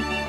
Bye.